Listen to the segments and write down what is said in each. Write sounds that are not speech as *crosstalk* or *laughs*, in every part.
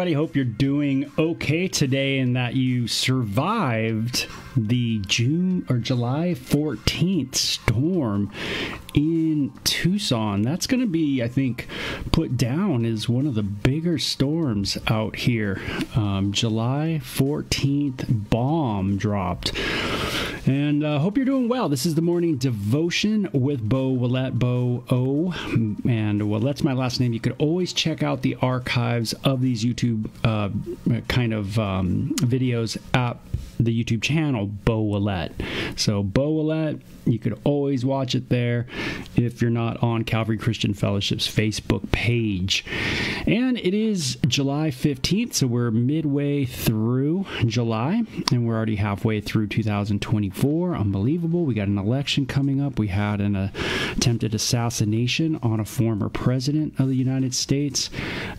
everybody. Hope you're doing okay today and that you survived the June or July 14th storm in Tucson. That's going to be, I think, put down as one of the bigger storms out here. Um, July 14th bomb dropped. And uh, hope you're doing well. This is the morning devotion with Beau Ouellette, Beau O. And Ouellette's my last name. You could always check out the archives of these YouTube uh, kind of um, videos at the YouTube channel, Beau Ouellette. So, Beau Ouellette, you could always watch it there if you're not on Calvary Christian Fellowship's Facebook page. And it is July 15th, so we're midway through July, and we're already halfway through 2024. Unbelievable. We got an election coming up. We had an uh, attempted assassination on a former president of the United States.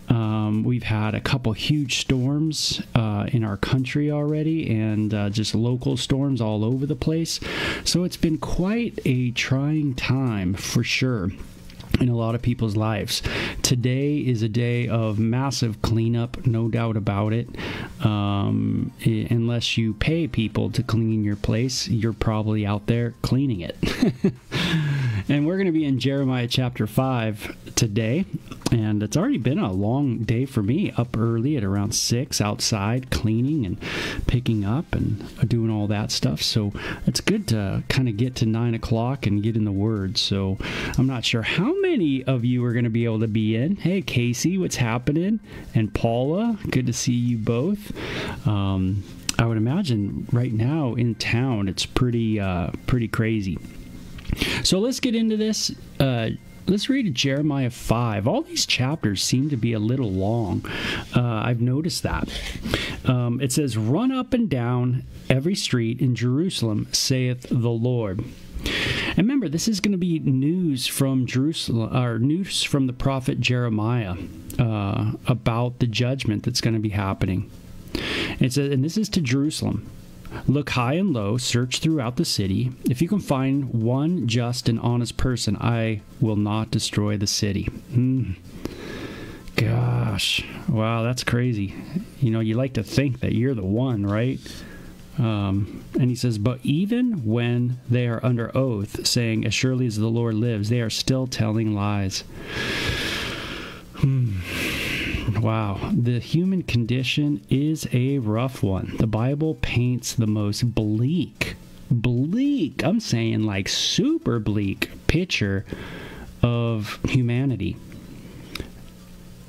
Um, we've had a couple huge storms uh, in our country already, and uh, just local storms all over the place. So it's been quite a trying time for sure in a lot of people's lives. Today is a day of massive cleanup, no doubt about it. Um, unless you pay people to clean your place, you're probably out there cleaning it. *laughs* and we're going to be in Jeremiah chapter 5 today. And it's already been a long day for me, up early at around 6 outside, cleaning and picking up and doing all that stuff. So it's good to kind of get to 9 o'clock and get in the Word. So I'm not sure how many of you are going to be able to be in. Hey, Casey, what's happening? And Paula, good to see you both. Um, I would imagine right now in town it's pretty uh, pretty crazy. So let's get into this. Uh, let's read Jeremiah 5. All these chapters seem to be a little long. Uh, I've noticed that. Um, it says, Run up and down every street in Jerusalem, saith the Lord. And remember, this is going to be news from Jerusalem, or news from the prophet Jeremiah uh, about the judgment that's going to be happening. It says, and this is to Jerusalem. Look high and low, search throughout the city. If you can find one just and honest person, I will not destroy the city. Mm. Gosh, wow, that's crazy. You know, you like to think that you're the one, right? Um, and he says, But even when they are under oath, saying, As surely as the Lord lives, they are still telling lies. Hmm. Wow, the human condition is a rough one. The Bible paints the most bleak, bleak, I'm saying like super bleak picture of humanity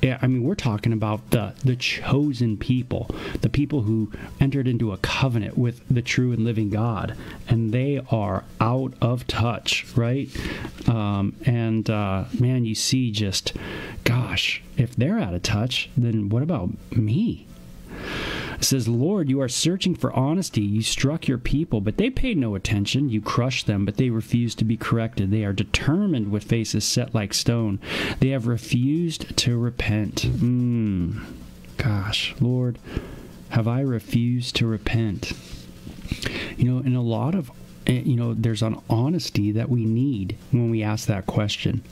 I mean, we're talking about the the chosen people, the people who entered into a covenant with the true and living God, and they are out of touch, right? Um, and uh, man, you see, just gosh, if they're out of touch, then what about me? It says, Lord, you are searching for honesty. You struck your people, but they paid no attention. You crushed them, but they refused to be corrected. They are determined with faces set like stone. They have refused to repent. Mm. Gosh, Lord, have I refused to repent? You know, in a lot of, eh, you know, there's an honesty that we need when we ask that question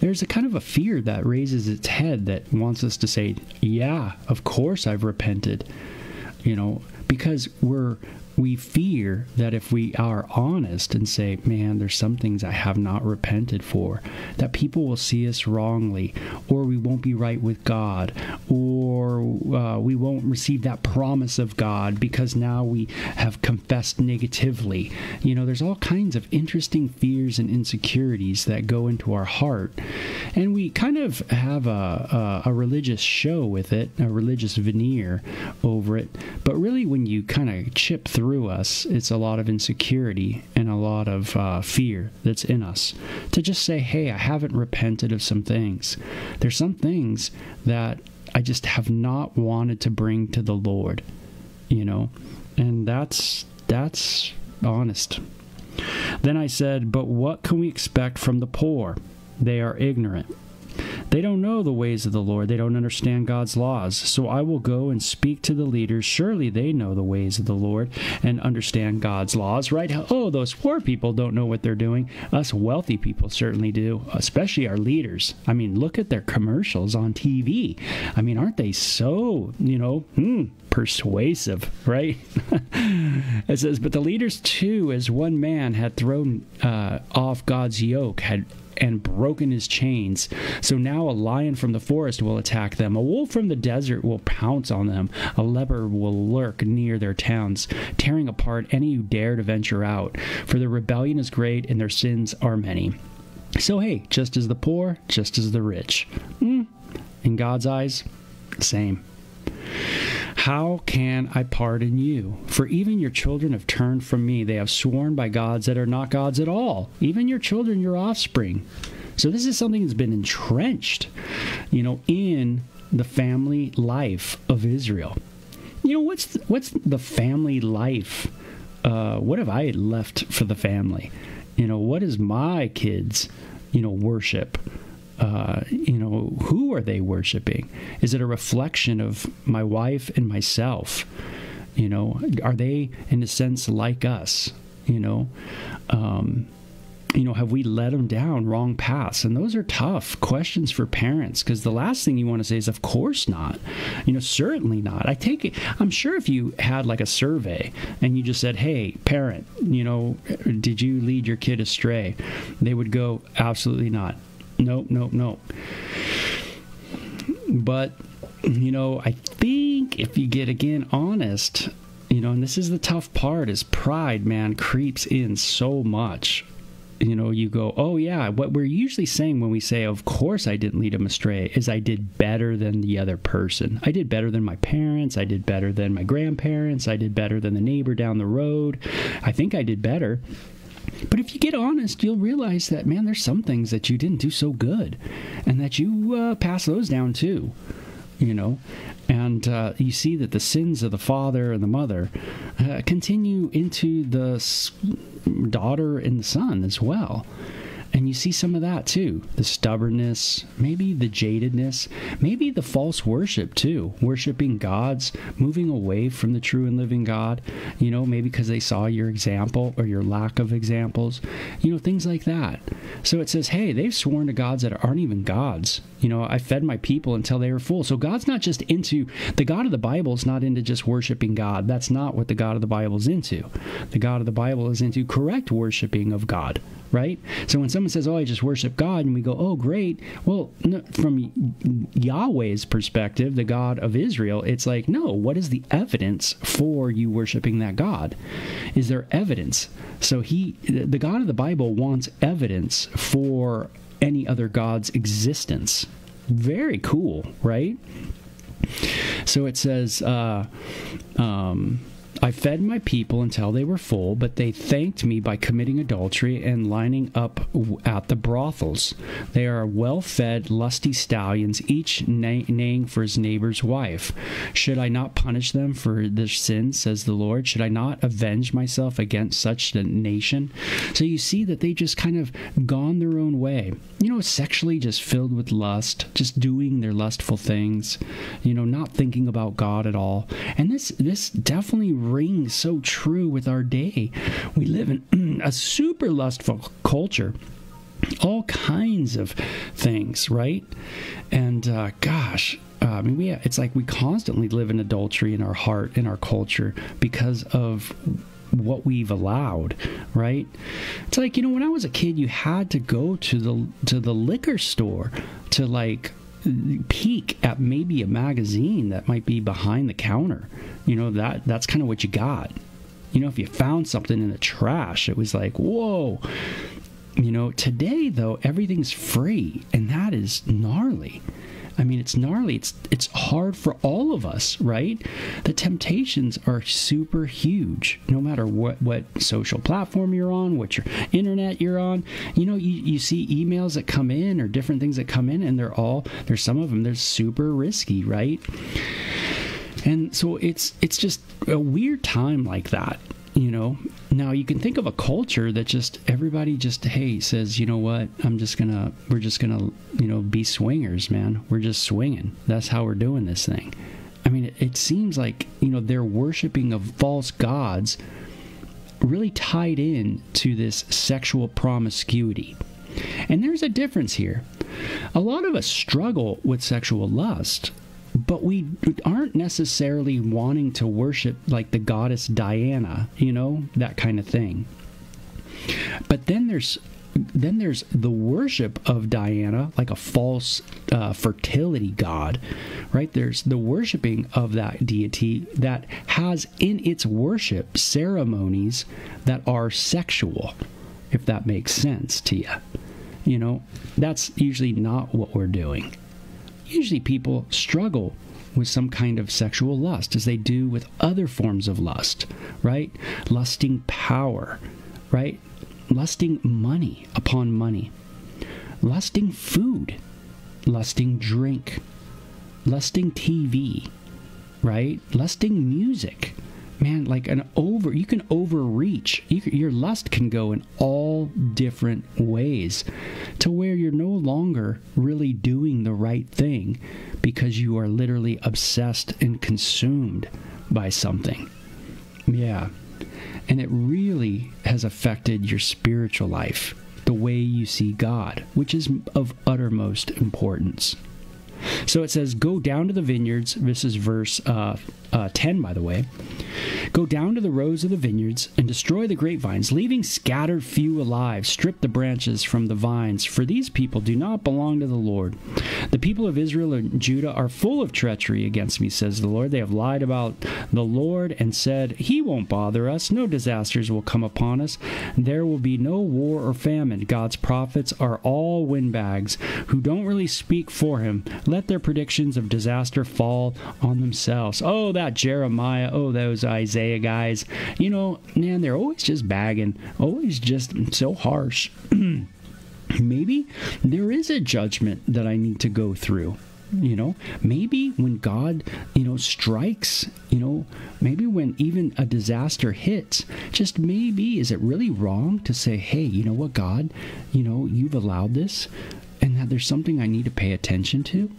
there's a kind of a fear that raises its head that wants us to say, Yeah, of course I've repented. You know, because we're we fear that if we are honest and say, man, there's some things I have not repented for, that people will see us wrongly, or we won't be right with God, or uh, we won't receive that promise of God because now we have confessed negatively. You know, there's all kinds of interesting fears and insecurities that go into our heart. And we kind of have a, a, a religious show with it, a religious veneer over it. But really, when you kind of chip through, through us, it's a lot of insecurity and a lot of uh, fear that's in us. To just say, hey, I haven't repented of some things. There's some things that I just have not wanted to bring to the Lord, you know, and that's that's honest. Then I said, but what can we expect from the poor? They are ignorant. They don't know the ways of the Lord. They don't understand God's laws. So I will go and speak to the leaders. Surely they know the ways of the Lord and understand God's laws, right? Oh, those poor people don't know what they're doing. Us wealthy people certainly do, especially our leaders. I mean, look at their commercials on TV. I mean, aren't they so, you know, hmm, persuasive, right? *laughs* it says, but the leaders too, as one man, had thrown uh, off God's yoke, had and broken his chains. So now a lion from the forest will attack them. A wolf from the desert will pounce on them. A leopard will lurk near their towns, tearing apart any who dare to venture out. For their rebellion is great and their sins are many. So, hey, just as the poor, just as the rich. Mm, in God's eyes, same. How can I pardon you? For even your children have turned from me. They have sworn by gods that are not gods at all. Even your children, your offspring. So this is something that's been entrenched, you know, in the family life of Israel. You know, what's the, what's the family life? Uh, what have I left for the family? You know, what is my kids, you know, worship? Uh, you know, who are they worshiping? Is it a reflection of my wife and myself? You know, are they in a sense like us? You know, um, you know, have we led them down wrong paths? And those are tough questions for parents because the last thing you want to say is, of course not. You know, certainly not. I take it, I'm sure if you had like a survey and you just said, hey, parent, you know, did you lead your kid astray? They would go, absolutely not nope, nope, nope. But, you know, I think if you get again honest, you know, and this is the tough part is pride, man, creeps in so much. You know, you go, oh, yeah, what we're usually saying when we say, of course I didn't lead him astray, is I did better than the other person. I did better than my parents. I did better than my grandparents. I did better than the neighbor down the road. I think I did better. But if you get honest, you'll realize that, man, there's some things that you didn't do so good and that you uh, pass those down too, you know. And uh, you see that the sins of the father and the mother uh, continue into the daughter and the son as well. And you see some of that too the stubbornness, maybe the jadedness, maybe the false worship too, worshiping gods, moving away from the true and living God, you know, maybe because they saw your example or your lack of examples, you know, things like that. So it says, hey, they've sworn to gods that aren't even gods. You know, I fed my people until they were full. So God's not just into, the God of the Bible is not into just worshiping God. That's not what the God of the Bible is into. The God of the Bible is into correct worshiping of God right? So when someone says, "Oh, I just worship God," and we go, "Oh, great," well, no, from Yahweh's perspective, the God of Israel, it's like, no. What is the evidence for you worshiping that God? Is there evidence? So he, the God of the Bible, wants evidence for any other God's existence. Very cool, right? So it says. Uh, um, I fed my people until they were full, but they thanked me by committing adultery and lining up at the brothels. They are well fed, lusty stallions, each neighing for his neighbor's wife. Should I not punish them for their sins, says the Lord? Should I not avenge myself against such a nation? So you see that they just kind of gone their own way. You know, sexually just filled with lust, just doing their lustful things, you know, not thinking about God at all. And this this definitely rings so true with our day. We live in *clears throat* a super lustful culture all kinds of things, right? And uh, gosh, uh, I mean, we it's like we constantly live in adultery in our heart, in our culture, because of what we've allowed, right? It's like you know, when I was a kid, you had to go to the to the liquor store to like peek at maybe a magazine that might be behind the counter. You know, that that's kind of what you got. You know, if you found something in the trash, it was like, whoa. You know, today though, everything's free, and that is gnarly. I mean, it's gnarly. It's it's hard for all of us, right? The temptations are super huge. No matter what what social platform you're on, what your internet you're on, you know, you, you see emails that come in or different things that come in, and they're all there's some of them they're super risky, right? And so it's it's just a weird time like that you know Now you can think of a culture that just everybody just hey says you know what I'm just gonna we're just gonna you know be swingers man we're just swinging that's how we're doing this thing. I mean it, it seems like you know their worshiping of false gods really tied in to this sexual promiscuity. And there's a difference here. A lot of us struggle with sexual lust, but we aren't necessarily wanting to worship like the goddess Diana, you know, that kind of thing. But then there's then there's the worship of Diana, like a false uh, fertility god, right? There's the worshiping of that deity that has in its worship ceremonies that are sexual, if that makes sense to you. You know, that's usually not what we're doing. Usually people struggle with some kind of sexual lust as they do with other forms of lust, right? Lusting power, right? lusting money upon money, lusting food, lusting drink, lusting TV, right? Lusting music. Man, like an over, you can overreach. You, your lust can go in all different ways to where you're no longer really doing the right thing because you are literally obsessed and consumed by something. Yeah, and it really has affected your spiritual life, the way you see God, which is of uttermost importance. So it says, Go down to the vineyards. This is verse uh, uh, 10, by the way. Go down to the rows of the vineyards and destroy the grapevines, leaving scattered few alive. Strip the branches from the vines, for these people do not belong to the Lord. The people of Israel and Judah are full of treachery against me, says the Lord. They have lied about the Lord and said, He won't bother us. No disasters will come upon us. There will be no war or famine. God's prophets are all windbags who don't really speak for Him. Let their predictions of disaster fall on themselves. Oh, that Jeremiah, oh, those Isaiah guys, you know, man, they're always just bagging, always just so harsh. *clears throat* Maybe there is a judgment that I need to go through you know? Maybe when god you know strikes you know maybe when even a disaster hits just maybe is it really wrong to say hey you know what god you know you've allowed this and that there's something i need to pay attention to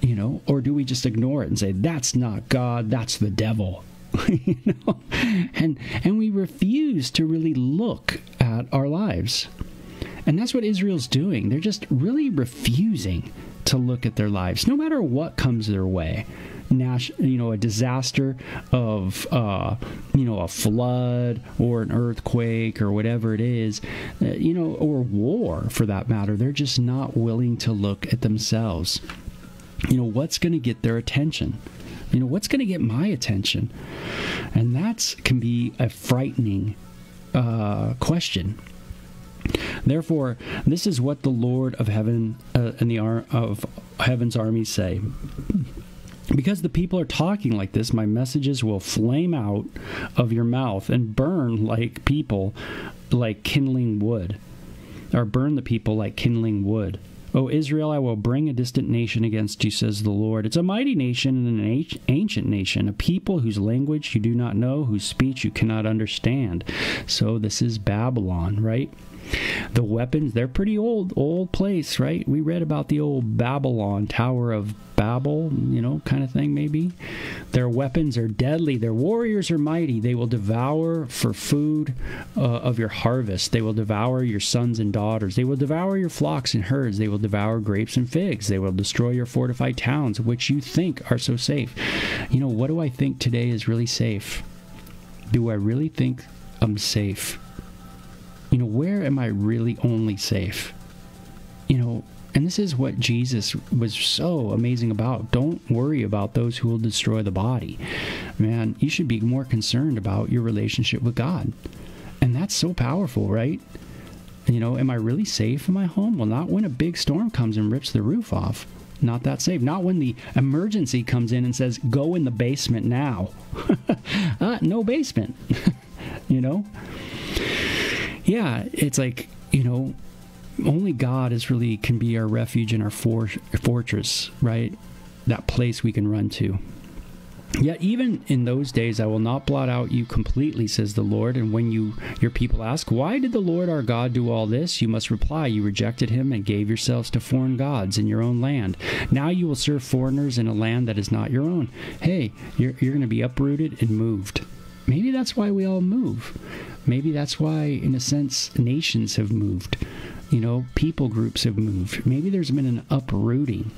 you know? Or do we just ignore it and say that's not god that's the devil *laughs* you know? And and we refuse to really look at our lives. And that's what israel's doing. They're just really refusing to look at their lives no matter what comes their way. Nash, you know, a disaster of, uh, you know, a flood or an earthquake or whatever it is, uh, you know, or war for that matter. They're just not willing to look at themselves. You know, what's going to get their attention? You know, what's going to get my attention? And that can be a frightening uh, question. Therefore, this is what the Lord of heaven uh, and the ar- of heaven's armies say. Because the people are talking like this, my messages will flame out of your mouth and burn like people like kindling wood, or burn the people like kindling wood. O Israel, I will bring a distant nation against you, says the Lord. It's a mighty nation and an ancient nation, a people whose language you do not know, whose speech you cannot understand. So this is Babylon, right? The weapons, they're pretty old, old place, right? We read about the old Babylon, Tower of Babel, you know, kind of thing, maybe. Their weapons are deadly. Their warriors are mighty. They will devour for food uh, of your harvest. They will devour your sons and daughters. They will devour your flocks and herds. They will devour grapes and figs. They will destroy your fortified towns, which you think are so safe. You know, what do I think today is really safe? Do I really think I'm safe? You know, where am I really only safe? You know, and this is what Jesus was so amazing about. Don't worry about those who will destroy the body. Man, you should be more concerned about your relationship with God. And that's so powerful, right? You know, am I really safe in my home? Well, not when a big storm comes and rips the roof off. Not that safe. Not when the emergency comes in and says, go in the basement now. *laughs* uh, no basement. *laughs* you know? Yeah, it's like, you know, only God is really can be our refuge and our for- fortress, right? That place we can run to. Yet even in those days I will not blot out you completely, says the Lord. And when you your people ask, Why did the Lord our God do all this? You must reply, You rejected him and gave yourselves to foreign gods in your own land. Now you will serve foreigners in a land that is not your own. Hey, you're, you're going to be uprooted and moved. Maybe that's why we all move. Maybe that's why, in a sense, nations have moved. You know, people groups have moved. Maybe there's been an uprooting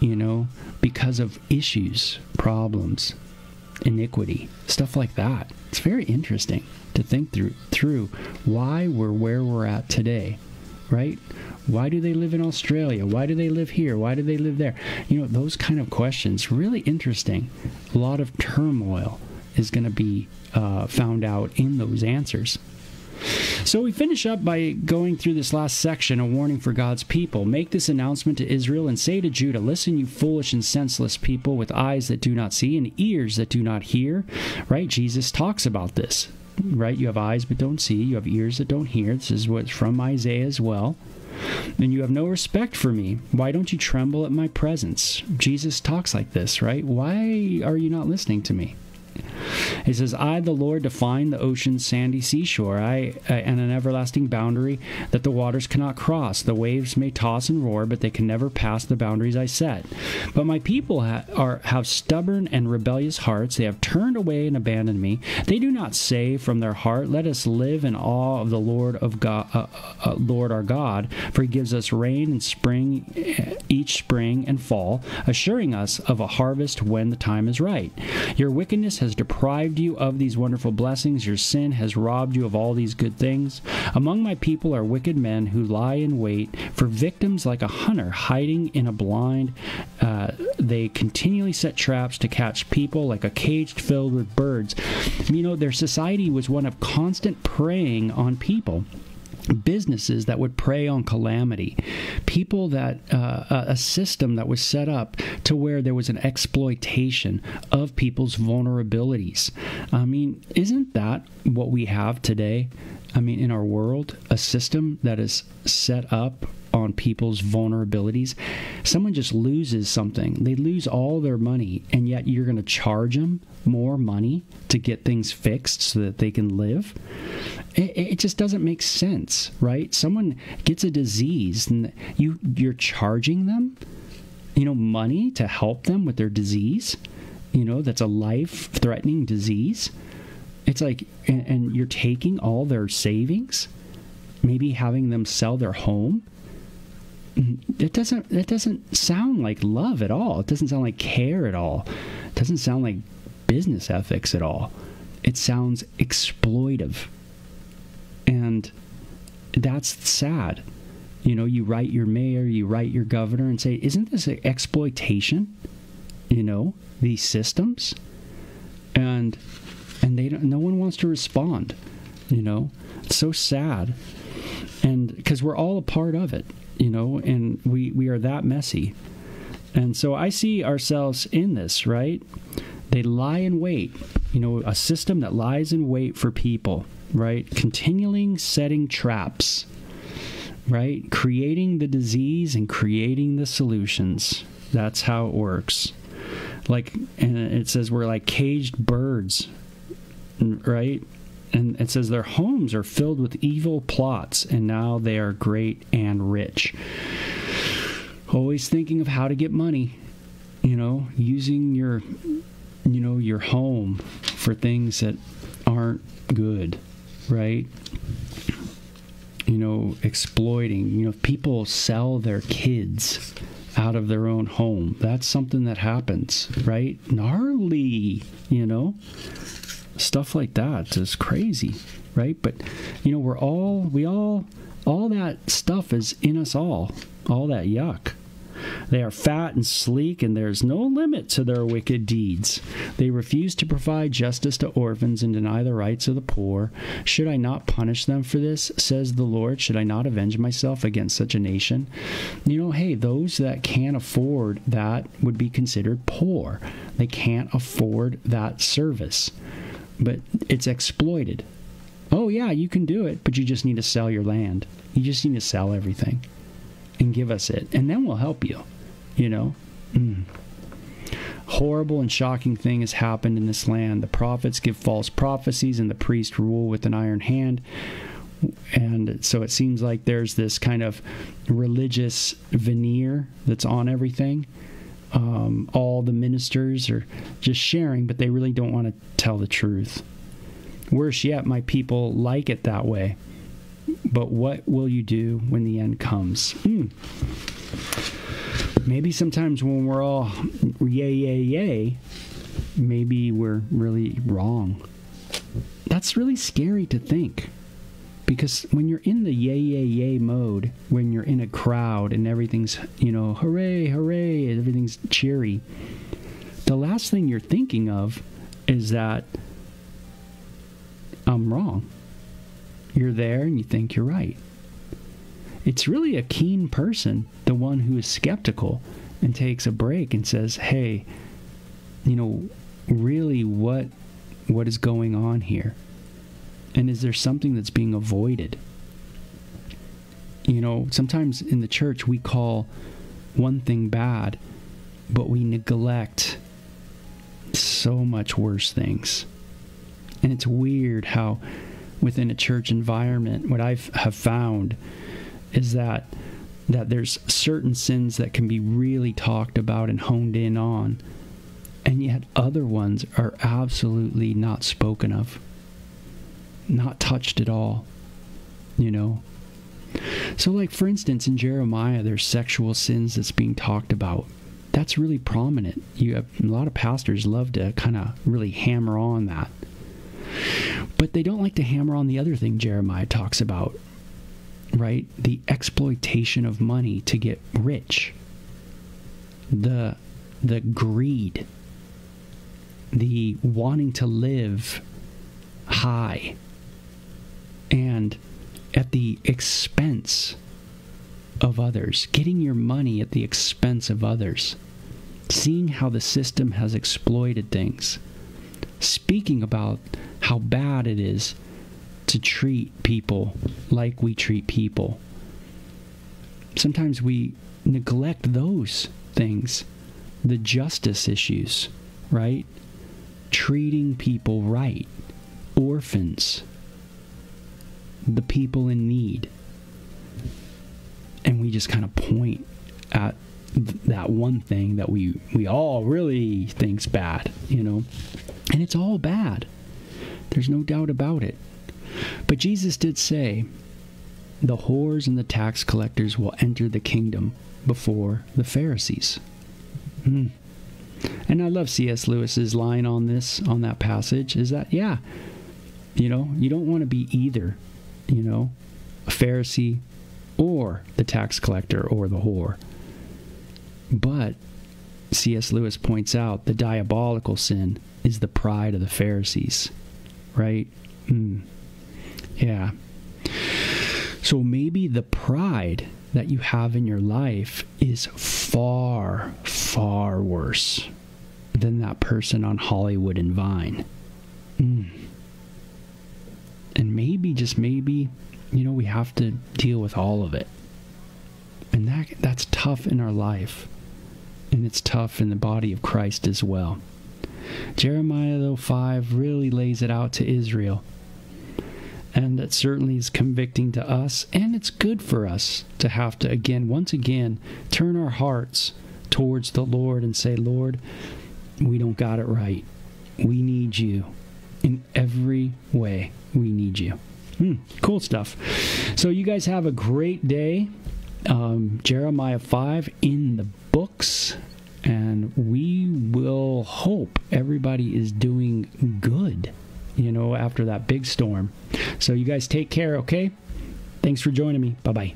you know, because of issues, problems, iniquity, stuff like that. It's very interesting to think through through why we're where we're at today, right? Why do they live in Australia? Why do they live here? Why do they live there? You know, those kind of questions really interesting. A lot of turmoil is going to be uh, found out in those answers. So we finish up by going through this last section, a warning for God's people. Make this announcement to Israel and say to Judah, Listen, you foolish and senseless people with eyes that do not see and ears that do not hear. Right? Jesus talks about this. Right? You have eyes but don't see, you have ears that don't hear. This is what's from Isaiah as well. And you have no respect for me. Why don't you tremble at my presence? Jesus talks like this, right? Why are you not listening to me? He says, I, the Lord, define the ocean's sandy seashore, I, uh, and an everlasting boundary that the waters cannot cross. The waves may toss and roar, but they can never pass the boundaries I set. But my people ha- are, have stubborn and rebellious hearts. They have turned away and abandoned me. They do not say from their heart, Let us live in awe of the Lord of God, uh, uh, Lord our God, for He gives us rain and spring, uh, each spring and fall, assuring us of a harvest when the time is right. Your wickedness has deprived you of these wonderful blessings. Your sin has robbed you of all these good things. Among my people are wicked men who lie in wait for victims like a hunter hiding in a blind. Uh, they continually set traps to catch people like a cage filled with birds. You know, their society was one of constant preying on people businesses that would prey on calamity, people that uh, a system that was set up to where there was an exploitation of people's vulnerabilities. I mean, isn't that what we have today? I mean, in our world, a system that is set up on people's vulnerabilities. Someone just loses something, they lose all their money, and yet you're going to charge them more money to get things fixed so that they can live. It, it, just doesn't make sense, right? Someone gets a disease and you you're charging them, you know, money to help them with their disease. You know, that's a life-threatening disease. It's like, and, and you're taking all their savings, maybe having them sell their home it doesn't it doesn't sound like love at all. It doesn't sound like care at all. It doesn't sound like business ethics at all. It sounds exploitive. That's sad. You know, you write your mayor, you write your governor and say, "Isn't this exploitation?" You know, these systems? And and they don't no one wants to respond. You know, it's so sad. And because we're all a part of it you know, and we, we are that messy. And so I see ourselves in this, right? They lie in wait, you know, a system that lies in wait for people, right? Continuing setting traps, right? Creating the disease and creating the solutions. That's how it works. Like, and it says we're like caged birds, right? and it says their homes are filled with evil plots, and now they are great and rich. Always thinking of how to get money, you know, using your, you know, your home for things that aren't good, right? You know, exploiting. You know, people sell their kids out of their own home. That's something that happens, right? Gnarly, you know stuff like that is crazy, right? But you know, we're all we all all that stuff is in us all. All that yuck. They are fat and sleek, and there is no limit to their wicked deeds. They refuse to provide justice to orphans and deny the rights of the poor. Should I not punish them for this, says the Lord? Should I not avenge myself against such a nation? You know, hey, those that can't afford that would be considered poor. They can't afford that service but it's exploited. Oh, yeah, you can do it, but you just need to sell your land. You just need to sell everything and give us it, and then we'll help you, you know? Mm. horrible and shocking thing has happened in this land. The prophets give false prophecies, and the priests rule with an iron hand. And so it seems like there's this kind of religious veneer that's on everything. Um, all the ministers are just sharing, but they really don't want to tell the truth. Worse yet, my people like it that way. But what will you do when the end comes? Mm. Maybe sometimes when we're all yay, yay, yay, maybe we're really wrong. That's really scary to think. Because when you're in the yay, yay, yay mode, when you're in a crowd and everything's, you know, hooray, hooray, everything's cheery, the last thing you're thinking of is that I'm wrong. You're there and you think you're right. It's really a keen person, the one who is skeptical and takes a break and says, "Hey, you know, really what what is going on here? And is there something that's being avoided?" You know, sometimes in the church we call one thing bad, but we neglect so much worse things. And it's weird how within a church environment, what I have found is that that there's certain sins that can be really talked about and honed in on, and yet other ones are absolutely not spoken of, not touched at all. You know. So, like for instance, in Jeremiah, there's sexual sins that's being talked about. That's really prominent. You have a lot of pastors love to kind of really hammer on that. But they don't like to hammer on the other thing Jeremiah talks about, right? The exploitation of money to get rich. The the greed. The wanting to live high and at the expense of others, getting your money at the expense of others, seeing how the system has exploited things, speaking about how bad it is to treat people like we treat people. Sometimes we neglect those things, the justice issues, right? Treating people right, orphans, the people in need. And we just kind of point at th- that one thing that we we all really think's bad, you know. And it's all bad. There's no doubt about it. But Jesus did say, the whores and the tax collectors will enter the kingdom before the Pharisees. Hmm. And I love C.S. Lewis's line on this, on that passage, is that, yeah, you know, you don't want to be either, you know, a Pharisee or the tax collector or the whore. But C.S. Lewis points out the diabolical sin is the pride of the Pharisees right? Mm. Yeah. So maybe the pride that you have in your life is far, far worse than that person on Hollywood and Vine. Mm. And maybe, just maybe, you know, we have to deal with all of it. And that that's tough in our life. And it's tough in the body of Christ as well. Jeremiah, though, 5 really lays it out to Israel. And that certainly is convicting to us, and it's good for us to have to, again, once again, turn our hearts towards the Lord and say, Lord, we don't got it right. We need you. In every way, we need you. Hmm, cool stuff. So, you guys have a great day. Um, Jeremiah 5 in the books and we will hope everybody is doing good, you know, after that big storm. So you guys take care, okay? Thanks for joining me. Bye bye.